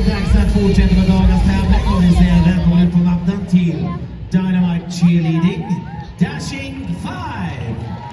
är dags att fortsätta med dagens tävling och vi säger välkommen på mattan till Dynamite Cheerleading Dashing 5!